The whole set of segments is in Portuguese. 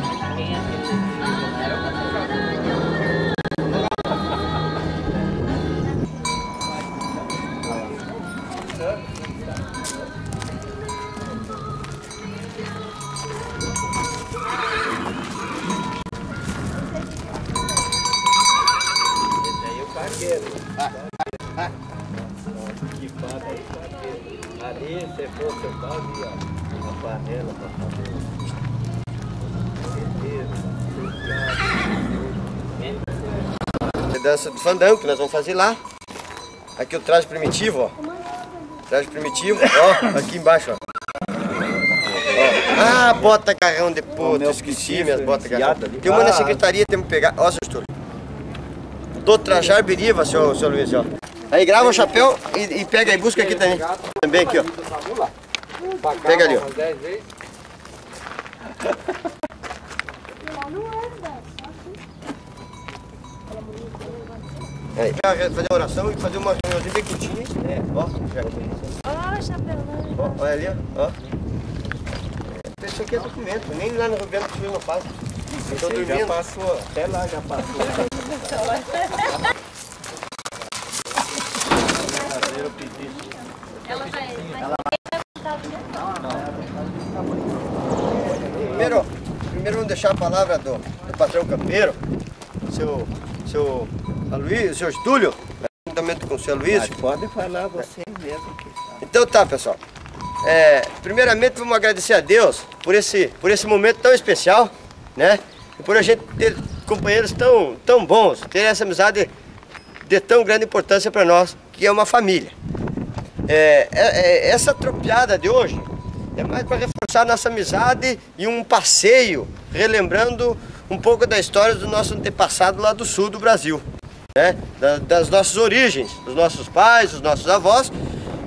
também. Esse Dança do fandango que nós vamos fazer lá. Aqui o traje primitivo, ó. Traje primitivo, ó, aqui embaixo, ó. Ah, bota carrão de puta, esqueci minhas botas carrão. Tem uma na secretaria, temos que pegar. Ó, seu Estúdio. Do trajar biriva, seu, seu Luiz, ó. Aí grava o chapéu e, e pega aí, busca aqui também. Também aqui, ó. Pega ali, ó. Aí, pra fazer a oração e fazer uma reuniãozinha bem curtinha. É, ó, já. Ó, chapéu. Ó, olha ali, ó. Isso aqui é documento, nem lá no governo que não faz. Estão Você já dormindo. passou, até lá já passou. O pedido. Ela vai. Primeiro, primeiro vamos deixar a palavra do, do patrão campeiro, seu, seu Aloysio, seu Estúlio, juntamente com o seu Mas Luiz. pode falar você mesmo. Que... Então tá, pessoal. É, primeiramente vamos agradecer a Deus por esse, por esse momento tão especial, né? E por a gente ter companheiros tão, tão bons, ter essa amizade de tão grande importância para nós, que é uma família. É, é- é- essa tropiada de hoje é mais para reforçar nossa amizade e um passeio, relembrando um pouco da história do nosso antepassado lá do sul do Brasil né? Da- das nossas origens, dos nossos pais, dos nossos avós.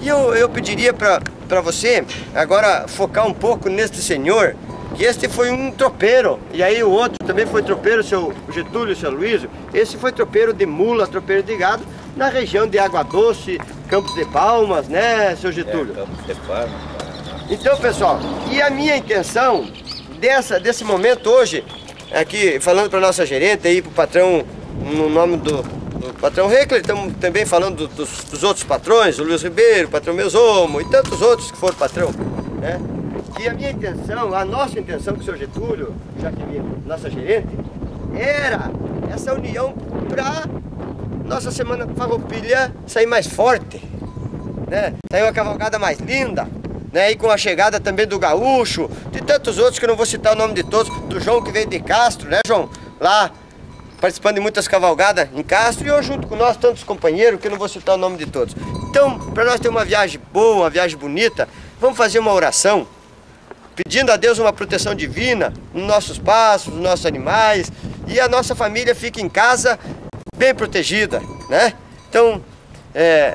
E eu, eu pediria para você agora focar um pouco neste senhor, que este foi um tropeiro, e aí o outro também foi tropeiro, seu Getúlio, seu Luísio. Esse foi tropeiro de mula, tropeiro de gado, na região de Água Doce, Campos de Palmas, né, seu Getúlio? É, vamos separar. Então, pessoal, e a minha intenção dessa, desse momento hoje, aqui falando para nossa gerente aí, para o patrão, no nome do patrão Reckler, estamos também falando do- dos, dos outros patrões, o Luiz Ribeiro, o patrão Mesomo e tantos outros que foram patrão, né? Que a minha intenção, a nossa intenção com o senhor Getúlio, Jaqueline, nossa gerente, era essa união para nossa semana farroupilha sair mais forte, né? Saiu uma cavalgada mais linda, né? E com a chegada também do Gaúcho, de tantos outros que eu não vou citar o nome de todos, do João que veio de Castro, né, João? Lá participando de muitas cavalgadas em Castro e eu junto com nós, tantos companheiros, que eu não vou citar o nome de todos. Então, para nós ter uma viagem boa, uma viagem bonita, vamos fazer uma oração, pedindo a Deus uma proteção divina nos nossos passos, nos nossos animais, e a nossa família fique em casa bem protegida, né? Então, é,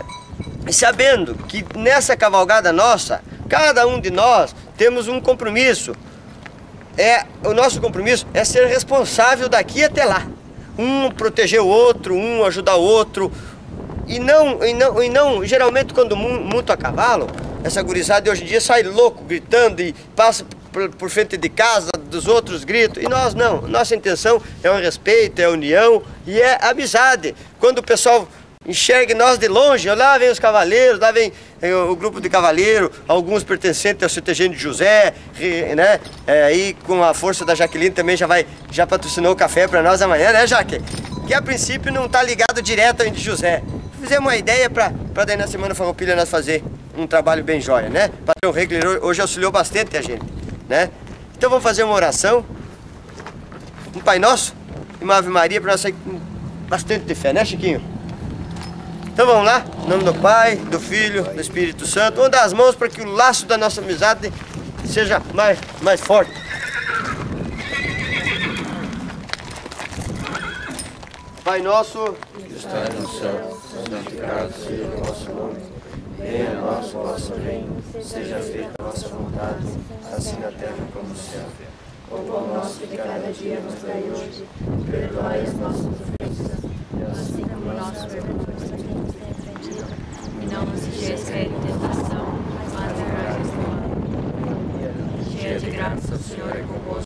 sabendo que nessa cavalgada nossa, cada um de nós temos um compromisso. É, o nosso compromisso é ser responsável daqui até lá. Um proteger o outro, um ajudar o outro. E não, e não, e não geralmente quando mu- muito a cavalo, essa gurizada hoje em dia sai louco, gritando e passa por, por frente de casa, dos outros gritos. E nós não. Nossa intenção é o respeito, é a união e é a amizade. Quando o pessoal enxergue nós de longe, lá vem os cavaleiros, lá vem o grupo de cavaleiro, alguns pertencentes ao CTG de José, né? É, aí com a força da Jaqueline também já vai, já patrocinou o café para nós amanhã, né, Jaque? Que a princípio não tá ligado direto ao Indy José. Fizemos uma ideia para daí na Semana Farroupilha nós fazer um trabalho bem jóia, né? Patrão Regler ho- hoje auxiliou bastante a gente, né? Então vamos fazer uma oração, um Pai Nosso e uma Ave Maria para nós sair com bastante de fé, né, Chiquinho? Então vamos lá, em nome do Pai, do Filho, do Espírito Santo. Vamos dar as mãos para que o laço da nossa amizade seja mais, mais forte. Pai nosso, que estás no céu, santificado seja o vosso nome. Venha a nós o vosso reino, seja feita a vossa vontade, assim na terra como no céu. O pão nosso de cada dia nos dai hoje. Perdoai as nossas ofensas, assim como nós perdoamos a quem nos tem ofendido. E não nos cair em tentação, mas livrai-nos do mal. Cheia de graça, o Senhor é convosco.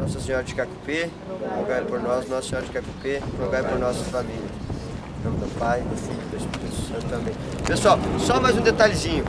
Nossa Senhora de Cacupê, rogai por nós, Nossa Senhora de Cacupê, rogai por nossas famílias. Em nome do Pai, do Filho e do Espírito Santo também. Pessoal, só mais um detalhezinho.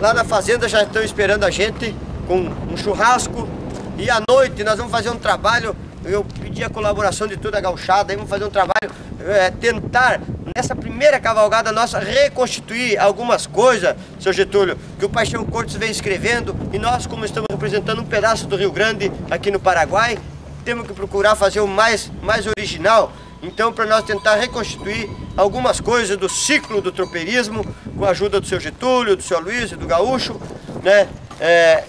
Lá na fazenda já estão esperando a gente com um churrasco e à noite nós vamos fazer um trabalho. Eu pedi a colaboração de toda a gauchada, aí vamos fazer um trabalho, é, tentar, nessa primeira cavalgada nossa, reconstituir algumas coisas, seu Getúlio, que o Paixão Cortes vem escrevendo e nós, como estamos representando um pedaço do Rio Grande aqui no Paraguai, temos que procurar fazer o mais, mais original. Então, para nós tentar reconstituir algumas coisas do ciclo do tropeirismo, com a ajuda do seu Getúlio, do seu Luiz e do Gaúcho, né? É,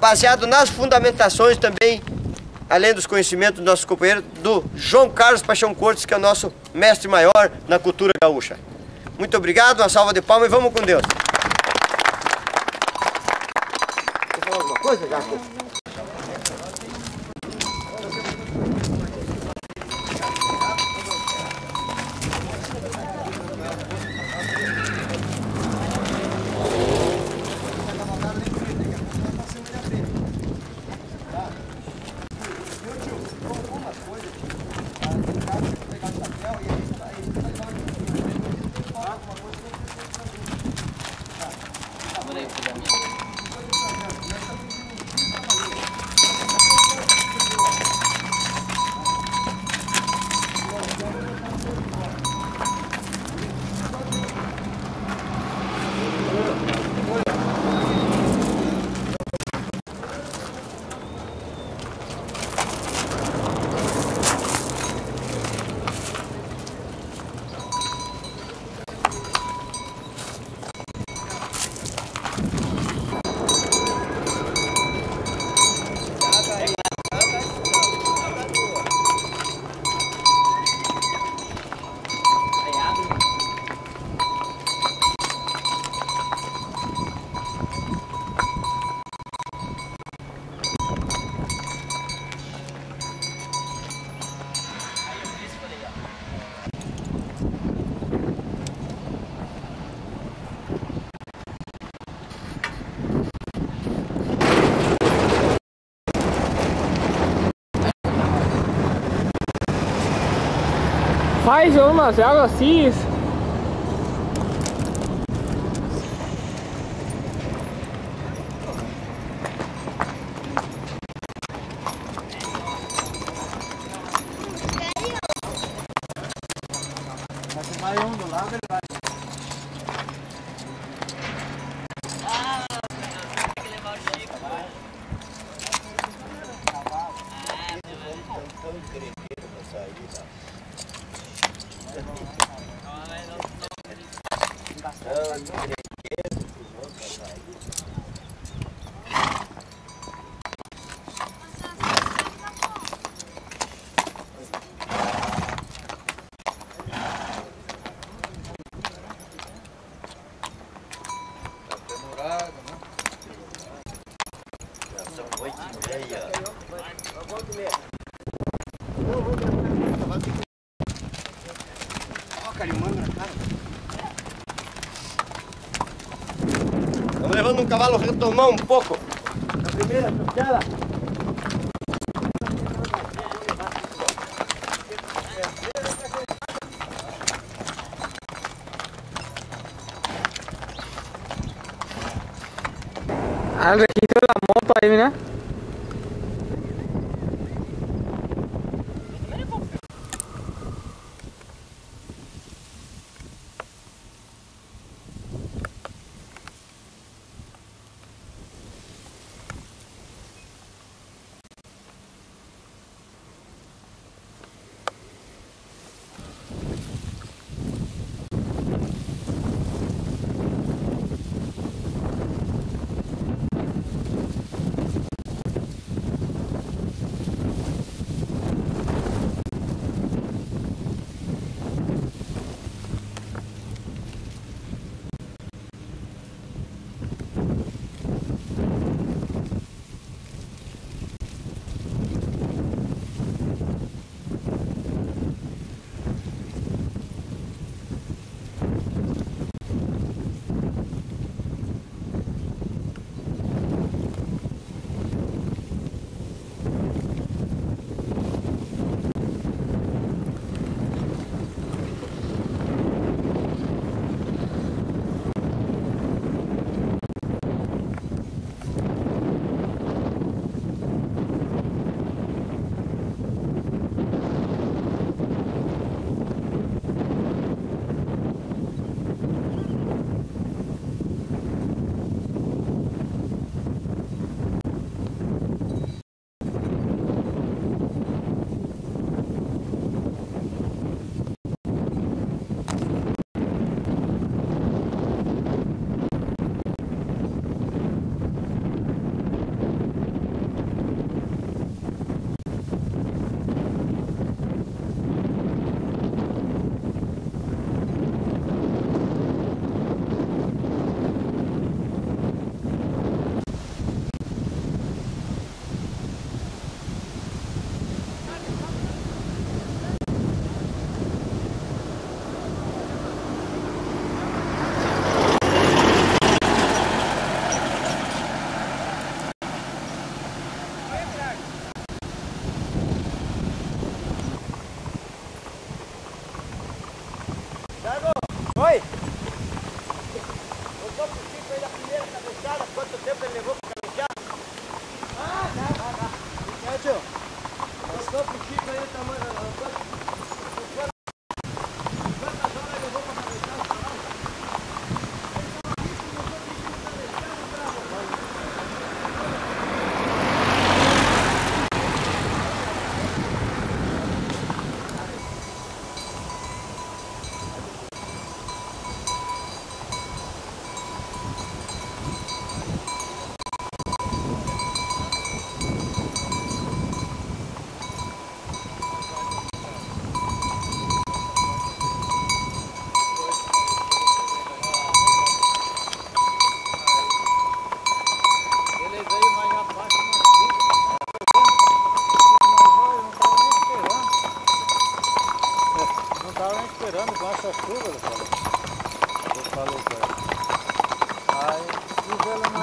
baseado nas fundamentações também, além dos conhecimentos dos nossos companheiros, do João Carlos Paixão Cortes, que é o nosso mestre maior na cultura gaúcha. Muito obrigado, uma salva de palmas e vamos com Deus. Quer falar alguma coisa, Gato? Faz umas águas assim. Estamos levando um cavalo retomar um pouco. A primeira chocada. Al registro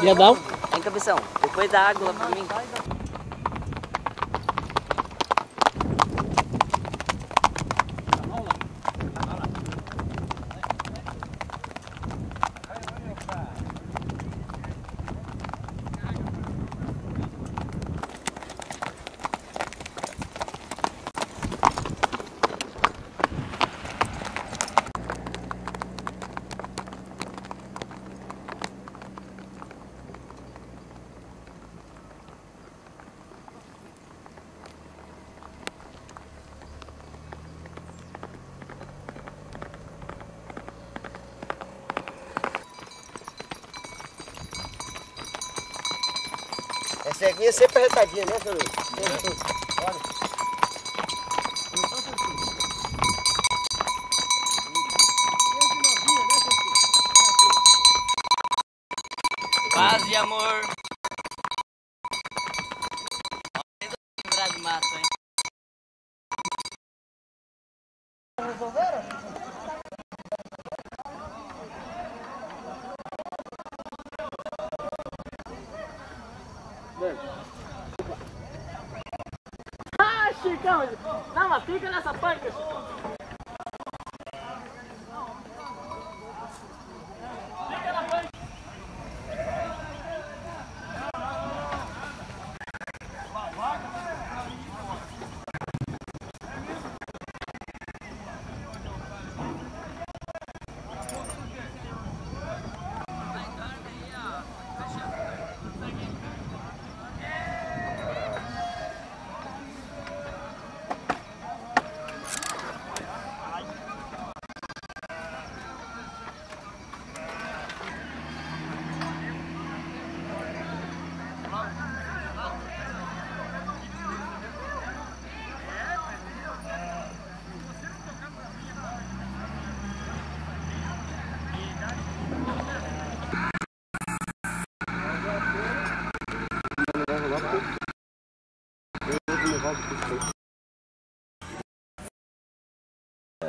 Viadão. Hein, cabeção? Depois da água pra mim. É sempre arretadinha, né, seu Luiz? Não, mas fica nessa panca,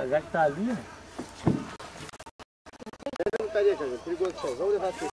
Já que tá ali, Não tá ali, cara. Perigoso aí. Vamos levar tudo.